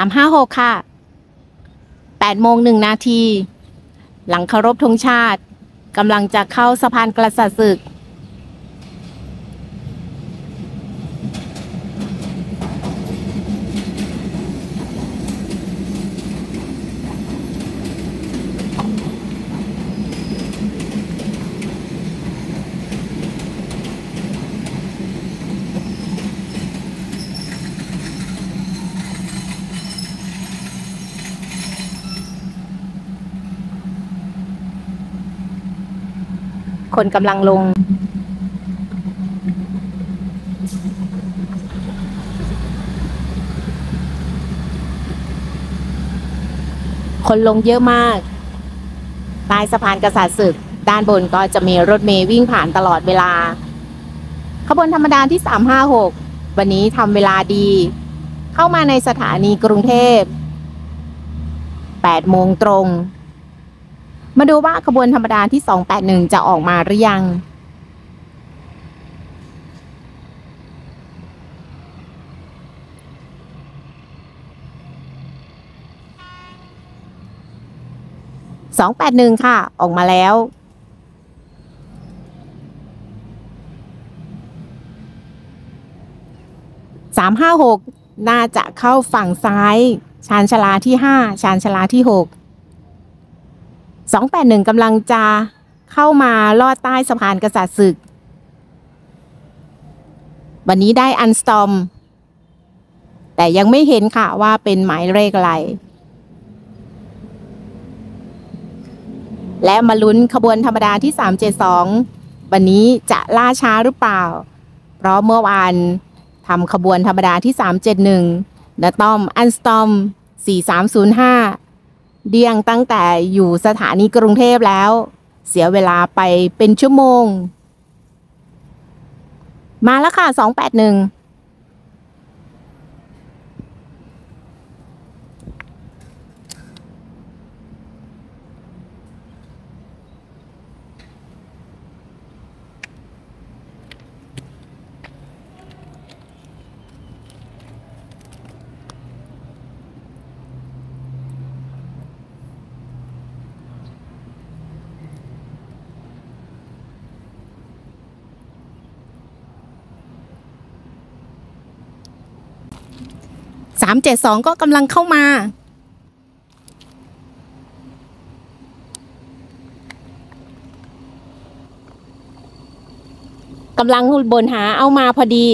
ามห้าหกค่ะแปดโมงหนึ่งนาที หลังเคารพธงชาติกำลังจะเข้าสะพานกษัตริย์ศึก คนกำลังลง คนลงเยอะมากใต้สะพานกษัตริย์ศึก ด้านบนก็จะมีรถเมย์วิ่งผ่านตลอดเวลา ขบวนธรรมดาที่ 356 วันนี้ทำเวลาดี เข้ามาในสถานีกรุงเทพ8โมงตรง มาดูว่าขบวนธรรมดาที่ 281 จะออกมาหรือยัง 281 ค่ะ ออกมาแล้ว356น่าจะเข้าฝั่งซ้าย ชานชลาที่5ชานชลาที่6 281กำลังจะเข้ามาลอดใต้สะพานกษัตริย์ศึก วันนี้ได้อันสตอม แต่ยังไม่เห็นค่ะว่าเป็นหมายเลขอะไร และมาลุ้นขบวนธรรมดาที่ 372 วันนี้จะล่าช้าหรือเปล่า เพราะเมื่อวานทำขบวนธรรมดาที่ 371นะต้อม อันสตอม 4305 เดียงตั้งแต่อยู่สถานีกรุงเทพแล้ว เสียเวลาไปเป็นชั่วโมง มาแล้วค่ะ 281 372 ก็กำลังเข้ามา กำลังบนหาเอามาพอดี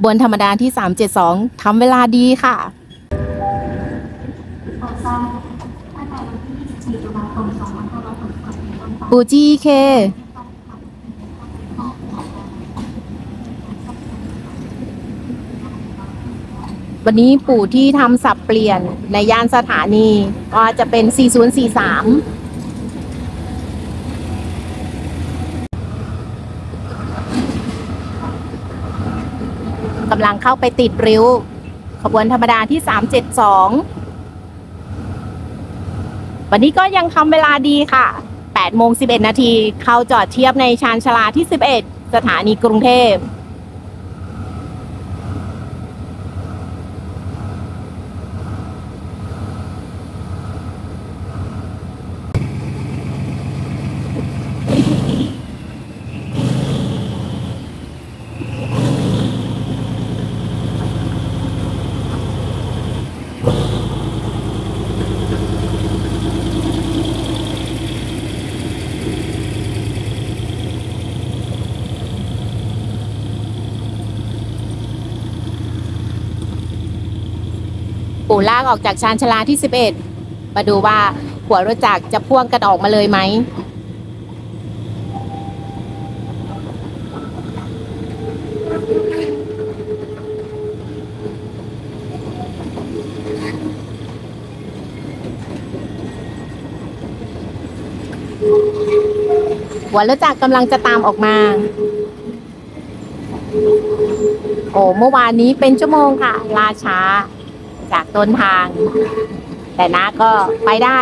ขบวนธรรมดาที่ 372 ทำเวลาดีค่ะปูจีเควันนี้ปู่ที่ทำสับเปลี่ยนในย่านสถานี ก็จะเป็น 4043ำลังเข้าไปติดริ้ว ขบวนธรรมดาที่ 372 วันนี้ก็ยังทำเวลาดีค่ะ8โมง11 นาที เข้าจอดเทียบในชานชาลาที่ 11 สถานีกรุงเทพ ปู่ลากออกจากชานชาลาที่ 11 มาดูว่าหัวรถจักรจะพ่วงกันออกมาเลยไหมหัวรถจักรกำลังจะตามออกมา โอ้เมื่อวานนี้เป็นชั่วโมงค่ะ ลาช้า จากต้นทาง แต่น้าก็ไปได้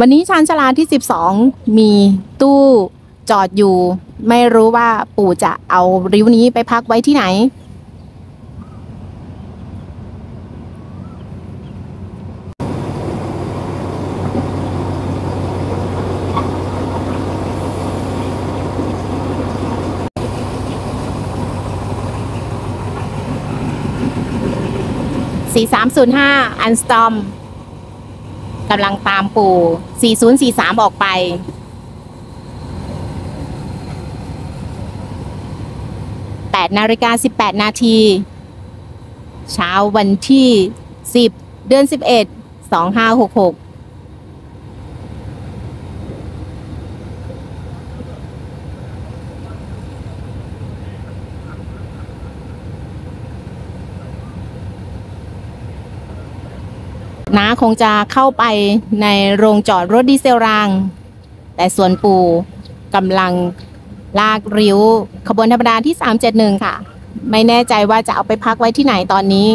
วันนี้ชานชาลาที่ 12 มีตู้จอดอยู่ ไม่รู้ว่าปู่จะเอาริ้วนี้ไปพักไว้ที่ไหน 4305 อันสตอมกำลังตามปู่ 4043 ออกไป 8นาฬิกา18 นาที เช้าวันที่ 10 เดือน 11 2566 น้าคงจะเข้าไปในโรงจอดรถดีเซลราง แต่ส่วนปู่กำลังลากริ้วขบวนธรรมดาที่ 371 ค่ะ ไม่แน่ใจว่าจะเอาไปพักไว้ที่ไหนตอนนี้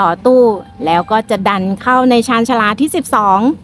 ต่อตู้ แล้วก็จะดันเข้าในชานชาลาที่ 12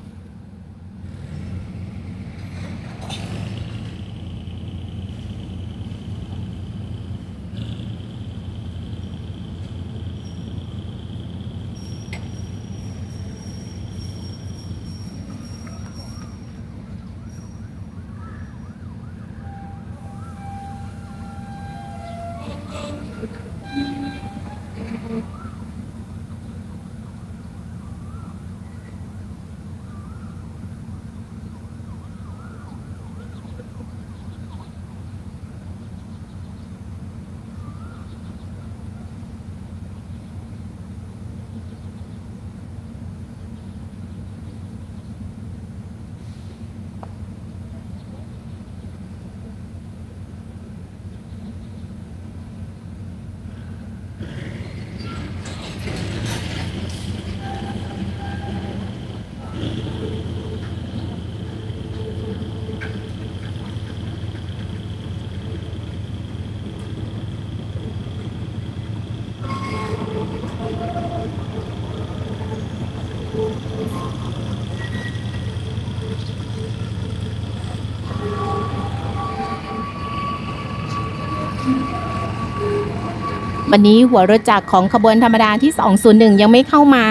วันนี้หัวรถจักรของขบวนธรรมดาที่ 201 ยังไม่เข้ามา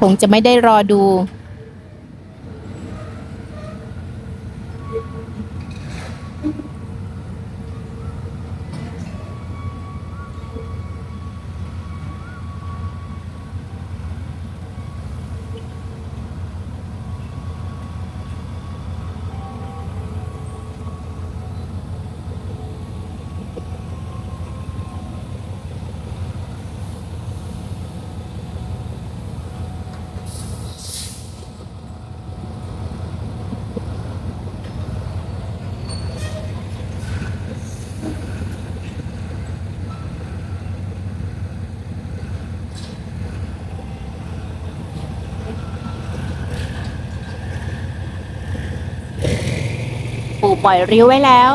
คงจะไม่ได้รอดู ปู่ปล่อยริ้วไว้แล้ว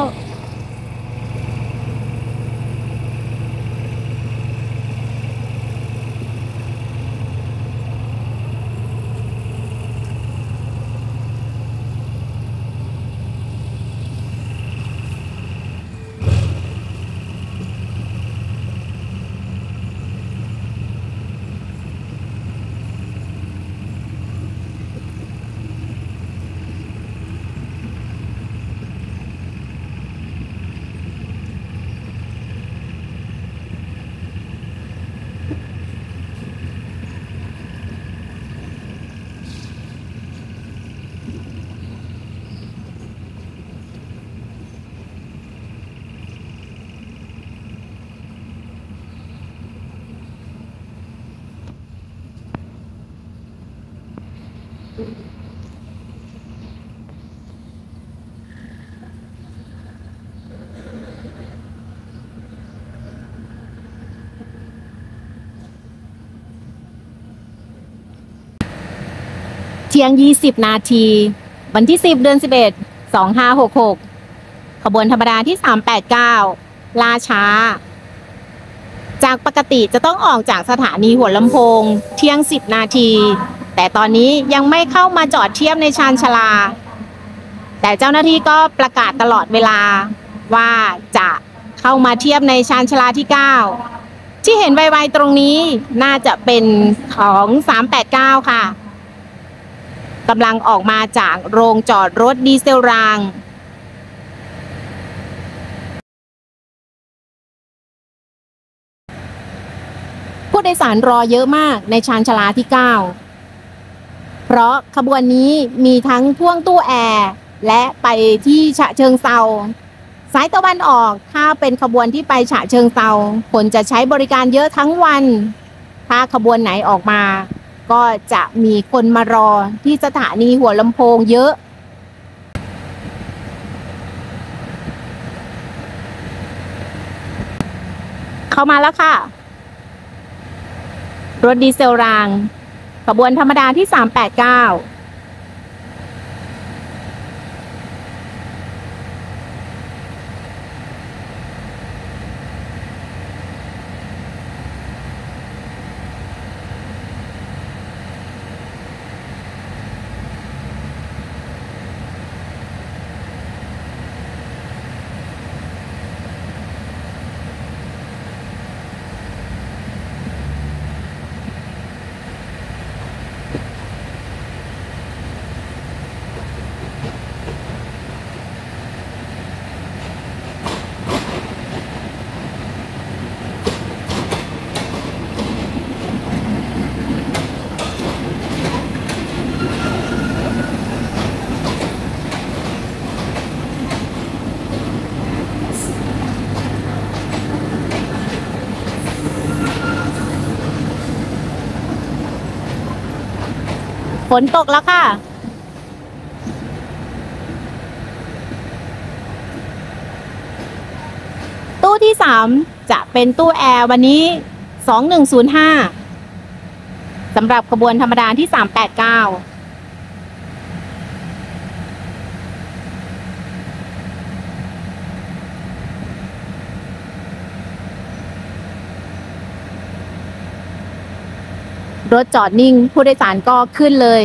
ที่ยง 20 นาที วันที่ 10 เดือน 11 2566 ขบวนธรรมดาที่ 389 ลาช้า จากปกติจะต้องออกจากสถานีหัวลำโพง เที่ยง 10 นาที แต่ตอนนี้ยังไม่เข้ามาจอดเทียบในชานชาลา แต่เจ้าหน้าที่ก็ประกาศตลอดเวลาว่าจะเข้ามาเทียบในชานชาลาที่ 9 ที่เห็นไวๆตรงนี้น่าจะเป็นของ 389 ค่ะ กำลังออกมาจากโรงจอดรถดีเซลรางผู้โดยสารรอเยอะมากในชานชาลาที่ 9 เพราะขบวนนี้มีทั้งพ่วงตู้แอร์ และไปที่ฉะเชิงเซาสายตะวันออกถ้าเป็นขบวนที่ไปฉะเชิงเซาคนจะใช้บริการเยอะทั้งวัน ถ้าขบวนไหนออกมา ก็จะมีคนมารอที่สถานีหัวลำโพงเยอะ เข้ามาแล้วค่ะ รถดีเซลราง ขบวนธรรมดาที่ 389 ฝนตกแล้วค่ะ ตู้ที่สามจะเป็นตู้แอร์วันนี้สองหนึ่งศูนย์ห้าสำหรับขบวนธรรมดาที่สามแปดเก้า รถจอดนิ่ง ผู้โดยสารก็ขึ้นเลย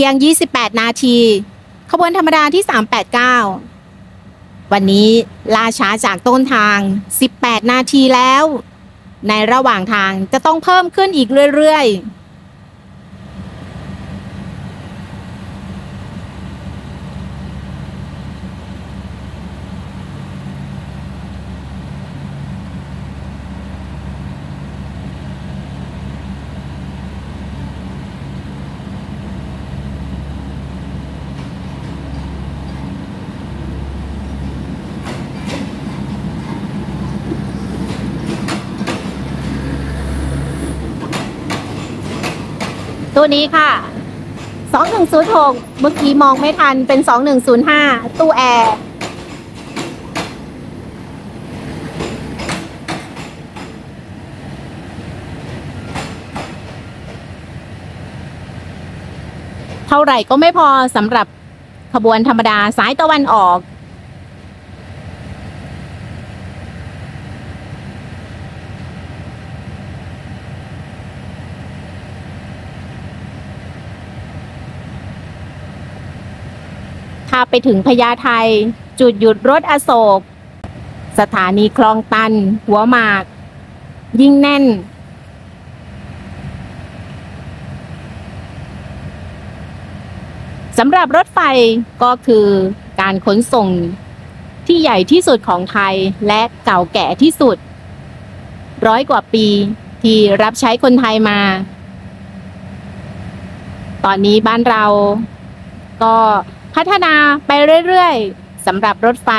ที่ยง 28 นาทีขบวนธรรมดาที่ 389 วันนี้ล่าช้าจากต้นทาง 18 นาทีแล้ว ในระหว่างทางจะต้องเพิ่มขึ้นอีกเรื่อยๆ ตัวนี้ค่ะ 2106 เมื่อกี้มองไม่ทันเป็น 2105 ตู้แอร์เท่าไหร่ก็ไม่พอสำหรับขบวนธรรมดาสายตะวันออก ถ้าไปถึงพญาไทจุดหยุดรถอโศก สถานีคลองตัน หัวหมาก ยิ่งแน่น สำหรับรถไฟก็คือการขนส่งที่ใหญ่ที่สุดของไทยและเก่าแก่ที่สุด ร้อยกว่าปีที่รับใช้คนไทยมา ตอนนี้บ้านเราก็ พัฒนาไปเรื่อยๆสำหรับรถไฟ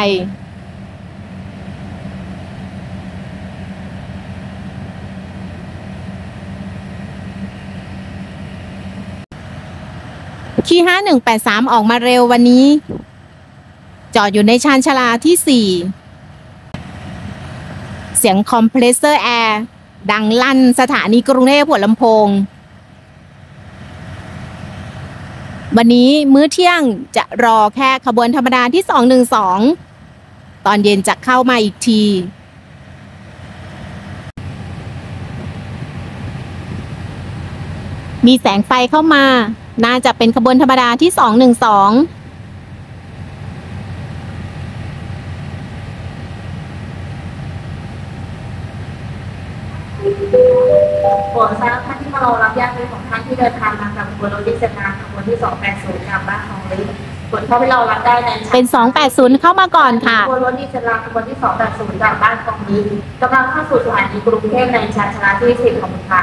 ที่5183ออกมาเร็ววันนี้ จอดอยู่ในชานชาลาที่4เสียงคอมเพรสเซอร์แอร์ดังลั่นสถานีกรุงเทพหัวลำโพง วันนี้มื้อเที่ยงจะรอแค่ขบวนธรรมดาที่ 212 ตอนเย็นจะเข้ามาอีกทีมีแสงไฟเข้ามา น่าจะเป็นขบวนธรรมดาที่ 212โปรดทราบ ท่านที่มารอรับญาติของท่านที่เดินทางมาจากขบวนรถดิสนาขบวนที่280กลับบ้านของลิผลเข้าไปรอรับได้ในชั้เป็น 280 เข้ามาก่อนค่ะขบวนรถดิสนาขบวนที่280กลับบ้านของลิกำลังเข้าสู่สถานีกรุงเทพในชั้นชาลาที่10ของค่ะ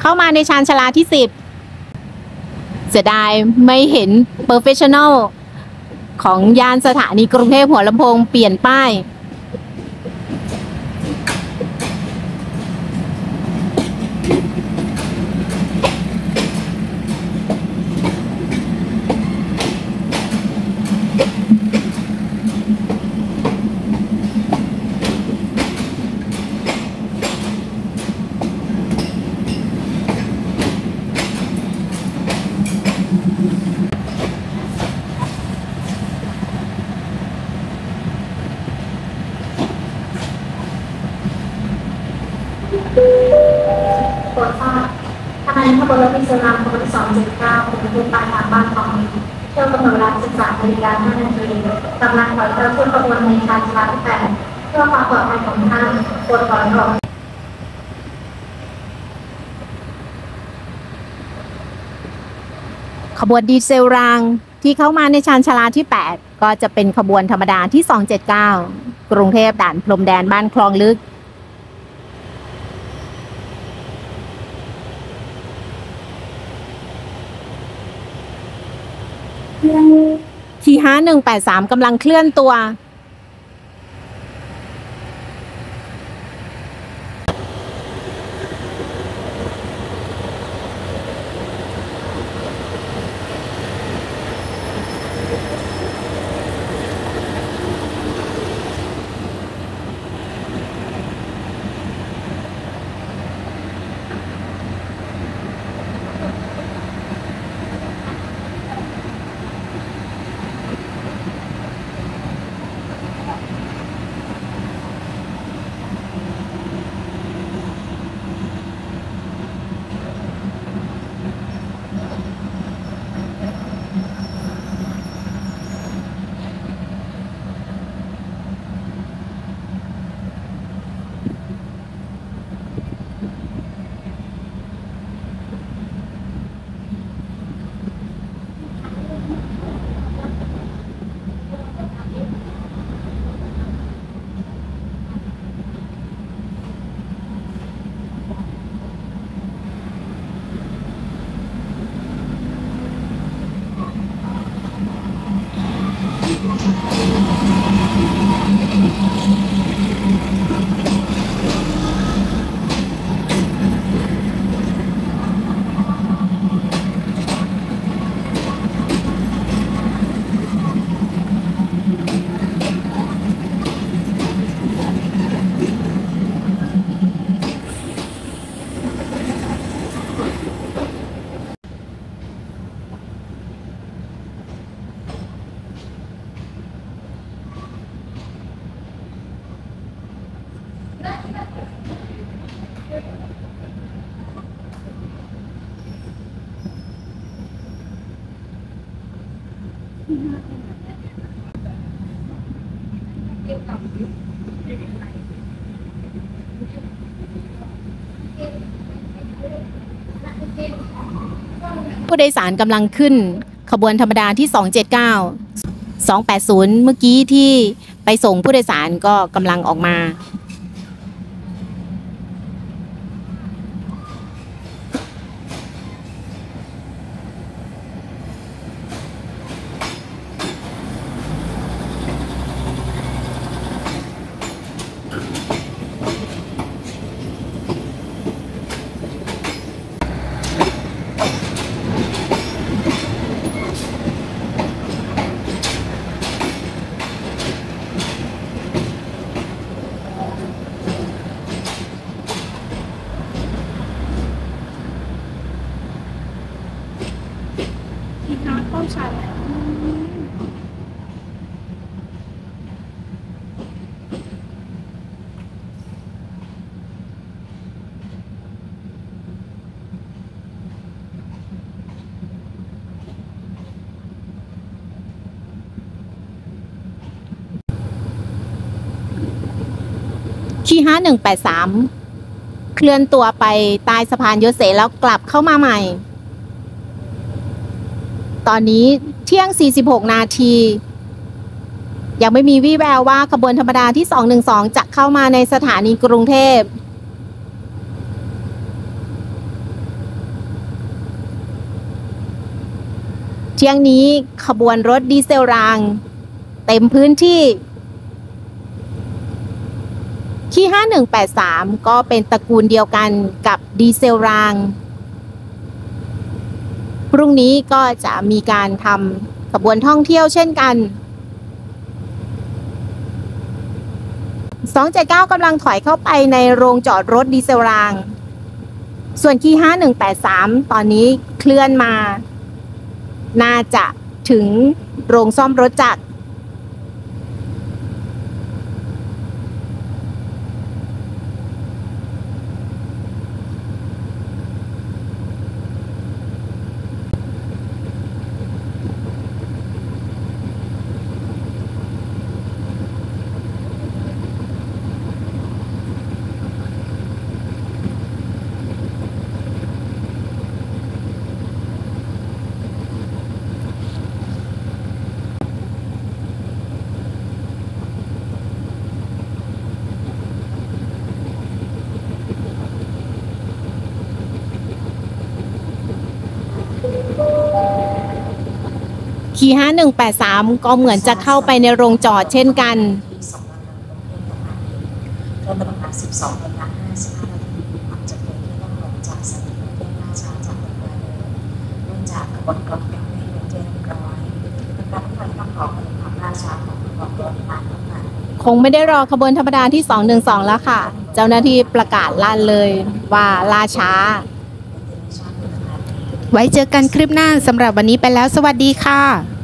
เข้ามาในชานชาลาที่10เสียดายไม่เห็น Professional ของยานสถานีกรุงเทพหัวลำโพงเปลี่ยนป้าย โปรดทราบขณะนี้ขบวนรถดิสนาขบวนที่279ขบวนที่ปลายทางบ้านของลิเที่ยวกำหนดเวลา13นาฬิกา5นาทีกำลังถอยเข้าขึ้นขบวนในชั้นชาลาที่8เพื่อความปลอดภัยของท่านโปรดถอยออกขบวนดีเซลรางที่เข้ามาในชานชาลาที่ 8 ก็จะเป็นขบวนธรรมดาที่ 279 กรุงเทพด่านพรมแดนบ้านคลองลึก ที่5183กำลังเคลื่อนตัว โดยสารกำลังขึ้นขบวนธรรมดาที่ 279 280 เมื่อกี้ที่ไปส่งผู้โดยสารก็กำลังออกมา คีห้าหนึ่งแปดสามเคลื่อนตัวไปใต้สะพานโยเซแล้วกลับเข้ามาใหม่ ตอนนี้เที่ยง 46 นาที ยังไม่มีวี่แววว่าขบวนธรรมดาที่ 212 จะเข้ามาในสถานีกรุงเทพเที่ยงนี้ขบวนรถดีเซลราง เต็มพื้นที่ ที่ 5183 ก็เป็นตระกูลเดียวกันกับดีเซลราง พรุ่งนี้ก็จะมีการทำขบวนท่องเที่ยวเช่นกัน 279กำลังถอยเข้าไปในโรงจอดรถดีเซลราง ส่วนที่ 5183 ตอนนี้เคลื่อนมา น่าจะถึงโรงซ่อมรถจักร คีห้าหนึ่งแปดสามก็เหมือนจะเข้าไปในโรงจอดเช่นกันกงานกรุงเทพมหานครเริ่มประมาณ12นาฬิกา55นาทีจากเดินที่ต้องลงจากสถานีรุงร่าช้าจากเดิมเนื่องจากขบวนรถยังไม่เรียบร้อยการรถไฟต้องขอเป็นความล่าช้าของขบวนรถผ่านคงไม่ได้รอขบวนธรรมดาที่ 212 แล้วค่ะ เจ้าหน้าที่ประกาศลั่นเลยว่าล่าช้า ไว้เจอกันคลิปหน้าสำหรับวันนี้ไปแล้ว สวัสดีค่ะ